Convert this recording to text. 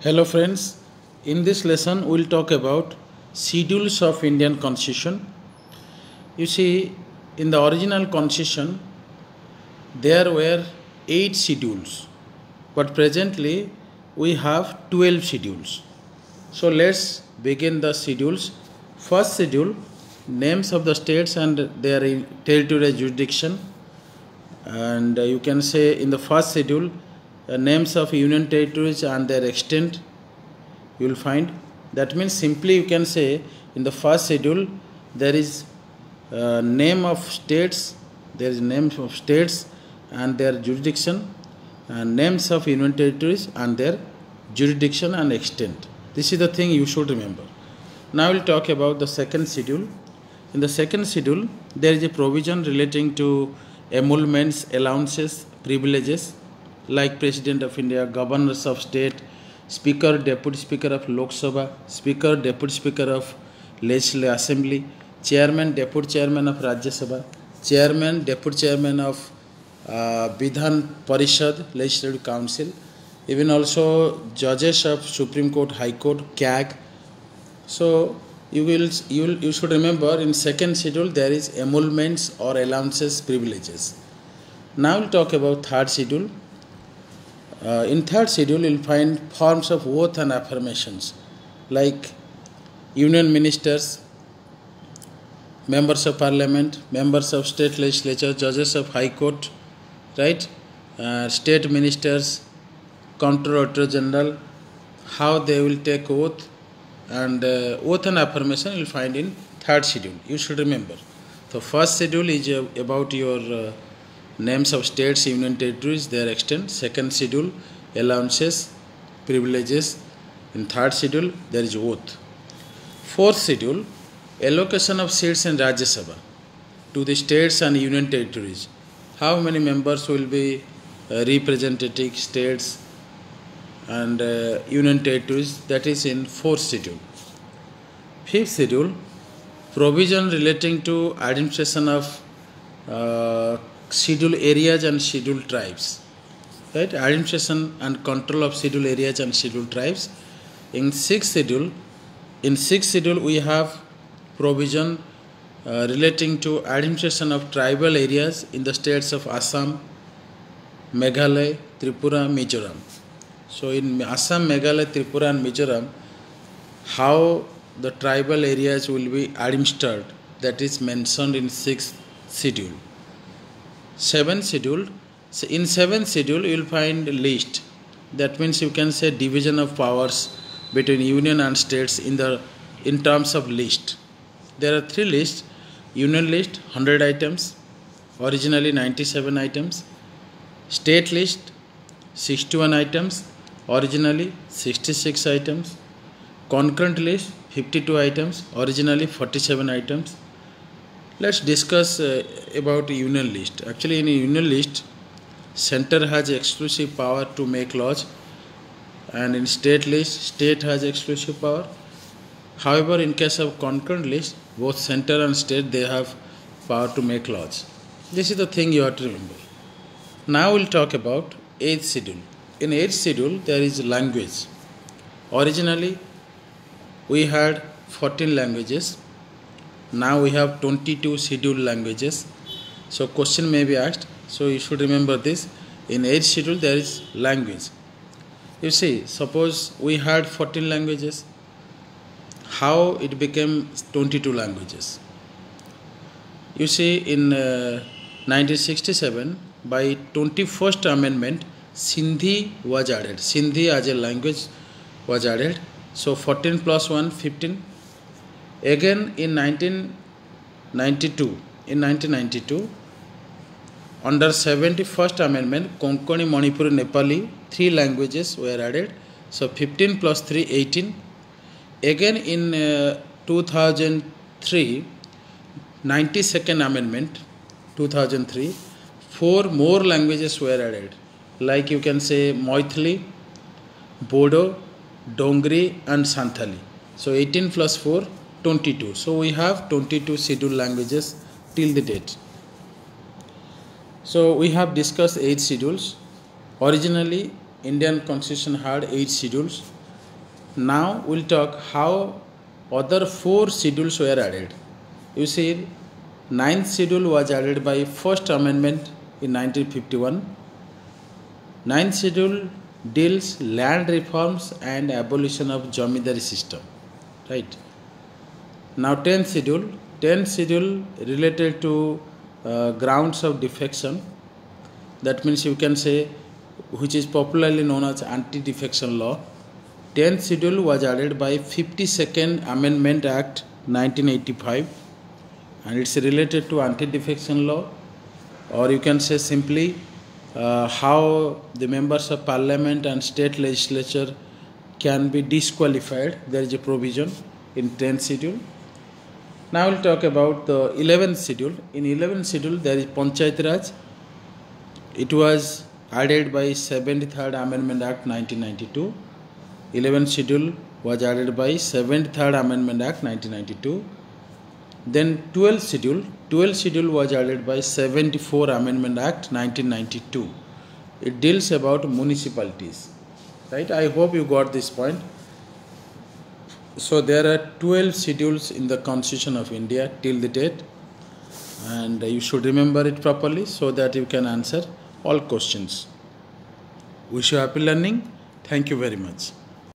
Hello friends, in this lesson we'll talk about schedules of Indian constitution. You see in the original constitution there were 8 schedules but presently we have 12 schedules. So let's begin the schedules. First schedule names of the states and their territorial jurisdiction and you can say in the first schedule uh, names of union territories and their extent you will find. That means simply you can say in the first schedule there is uh, name of states there is names of states and their jurisdiction and names of union territories and their jurisdiction and extent. This is the thing you should remember. Now we'll talk about the second schedule. In the second schedule there is a provision relating to emoluments allowances privileges like President of India, governors of state, Speaker, Deputy Speaker of Lok Sabha, Speaker, Deputy Speaker of Legislative Assembly, Chairman, Deputy Chairman of Rajya Sabha, Chairman, Deputy Chairman of uh, Vidhan Parishad, Legislative Council, even also judges of Supreme Court, High Court, CAG. So you will you will, you should remember in second schedule there is emoluments or allowances privileges. Now we'll talk about third schedule uh, in third schedule, you'll find forms of oath and affirmations like union ministers, members of parliament, members of state legislature, judges of high court, right? Uh, state ministers, comptroller general, how they will take oath and uh, oath and affirmation you'll find in third schedule. You should remember. The first schedule is uh, about your uh, names of states, union territories, their extent. Second schedule, allowances, privileges. In third schedule, there is oath. Fourth schedule, allocation of seats in Rajya Sabha to the states and union territories. How many members will be uh, representative states and uh, union territories? That is in fourth schedule. Fifth schedule, provision relating to administration of uh, scheduled areas and scheduled tribes. Right? Administration and control of scheduled areas and scheduled tribes. In sixth schedule, in sixth schedule we have provision uh, relating to administration of tribal areas in the states of Assam, Meghalaya, Tripura, Mizoram. So in Assam, Meghalaya, Tripura and Mizoram, how the tribal areas will be administered that is mentioned in sixth schedule seventh schedule so in seventh schedule you will find list. That means you can say division of powers between union and states in the in terms of list. There are three lists. Union list 100 items. Originally 97 items. State list 61 items. Originally 66 items. Concurrent list 52 items. Originally 47 items let's discuss uh, about union list. Actually in a union list center has exclusive power to make laws and in state list state has exclusive power. However in case of concurrent list both center and state they have power to make laws. This is the thing you have to remember. Now we'll talk about eighth schedule. In eighth schedule there is language. Originally we had 14 languages now we have 22 scheduled languages. So question may be asked. So you should remember this. In each schedule there is language. You see suppose we had 14 languages. How it became 22 languages? You see in uh, 1967 by 21st amendment sindhi was added. Sindhi as a language was added. So 14 plus 1 15 Again in 1992, in 1992, under 71st Amendment, Konkani, Manipuri, Nepali, three languages were added. So 15 plus 3, 18. Again in uh, 2003, 92nd Amendment, 2003, four more languages were added. Like you can say Maithili, Bodo, Dogri, and Santali. So 18 plus 4, 22 so we have 22 scheduled languages till the date so we have discussed eight schedules originally indian constitution had eight schedules Now we'll talk how other four schedules were added. You see, ninth schedule was added by first amendment in 1951. Ninth schedule deals land reforms and abolition of jamidari system. Right. Now 10th schedule. 10th schedule related to uh, grounds of defection. That means you can say which is popularly known as anti-defection law. 10th schedule was added by 52nd Amendment Act 1985 and it's related to anti-defection law or you can say simply uh, how the members of parliament and state legislature can be disqualified. There is a provision in 10th schedule. Now we'll talk about the 11th schedule. In 11th schedule there is Panchayat Raj. It was added by 73rd Amendment Act 1992. 11th schedule was added by 73rd Amendment Act 1992. Then 12th schedule, 12th schedule was added by 74 Amendment Act 1992. It deals about municipalities. Right? I hope you got this point. So there are 12 schedules in the Constitution of India till the date and you should remember it properly so that you can answer all questions. Wish you happy learning. Thank you very much.